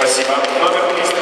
Спасибо. Номер 300.